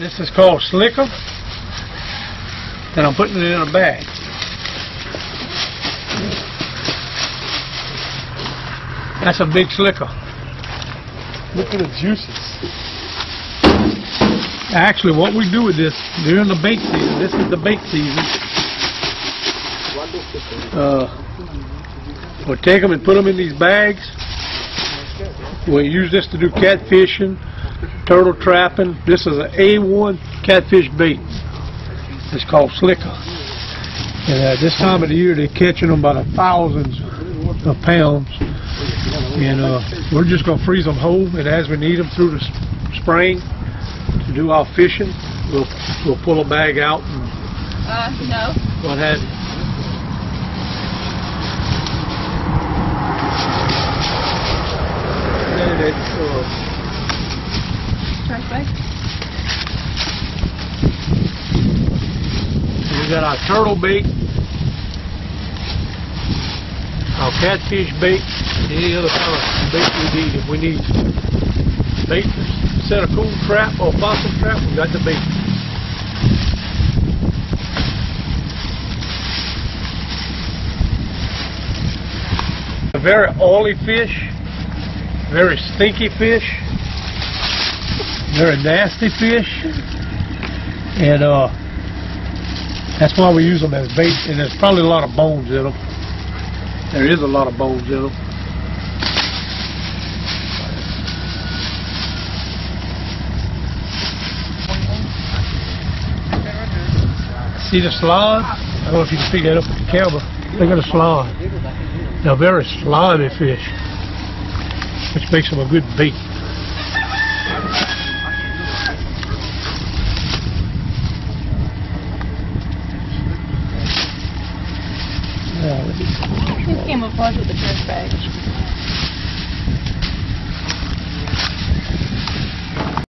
This is called slicker. And I'm putting it in a bag. That's a big slicker. Look at the juices. Actually, what we do with this during the bake season, this is the bake season. Uh, we'll take them and put them in these bags. We'll use this to do catfishing, turtle trapping. This is an A1 catfish bait. It's called slicker. And at this time of the year, they're catching them by the thousands of pounds. And uh, we're just going to freeze them whole, and as we need them through the spring to do our fishing, we'll we'll pull a bag out and Uh, no. what have you. And it, uh, Bag? We got our turtle bait, our catfish bait, any other kind of bait we need. If we need bait to set a cool trap or a possum trap, we got the bait. A very oily fish, very stinky fish, very nasty fish, and uh, that's why we use them as bait, and there's probably a lot of bones in them. There is a lot of bones in them. See the slide? I don't know if you can pick that up with the camera. Look at the slide. They're very slimy fish, which makes them a good bait. Yeah, It's camouflage with the trash bag.